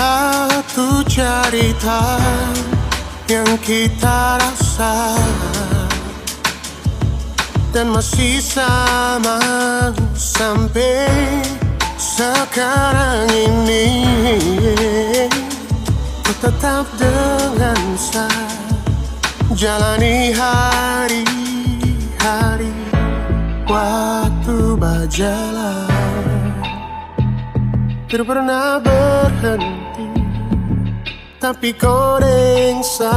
Satu cerita yang kita rasa Dan masih sama sampai sekarang ini. Ku tetap dengan saya Jalani hari-hari Waktu berjalan Tidak pernah berhenti. Tapi kau dengsa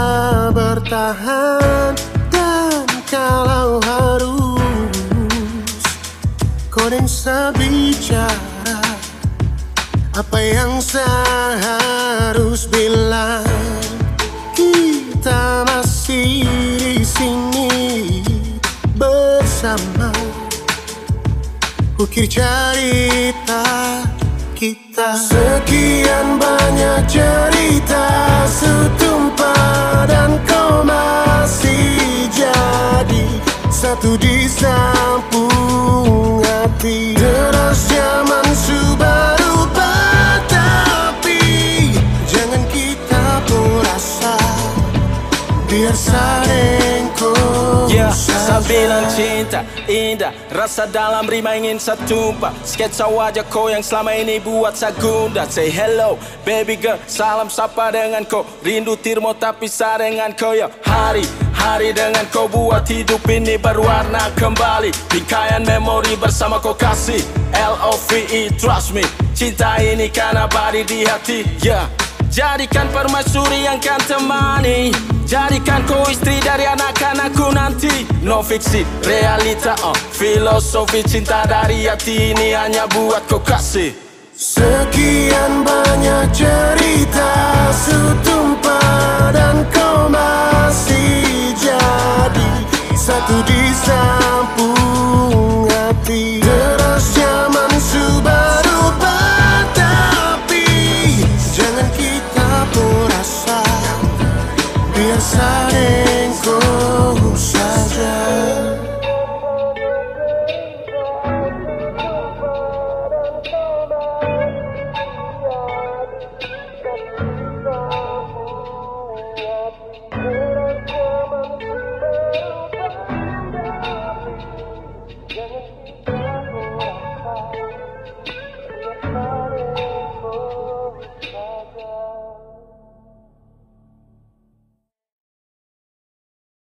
bertahan Dan kalau harus Kau dengsa bicara Apa yang saya harus bilang. Kita masih di sini bersama. Ukir cerita kita Sekian banyak cerita Setumpah dan kau masih jadi Satu di sampung hati. Deras zaman berubah Tapi jangan kita pun Biar saling sambilan cinta indah Rasa dalam rima ingin setumpah Sketsa wajah kau yang selama ini buat saya gundah. Say hello baby girl Salam sapa dengan kau. Rindu tirmo tapi sa dengan kau ya. Hari Hari dengan kau buat hidup ini berwarna kembali. Bingkaian memori bersama kau kasih. L-O-V-E trust me. Cinta ini kan abadi di hati Yeah. Jadikan permaisuri yang kan temani Jadikan kau istri dari anak-anakku nanti. No fiksi, realita uh. Filosofi cinta dari hati ini hanya buat kau kasih. Sekian banyak cerita Setumpah dan kau masih jadi Satu di sampung hati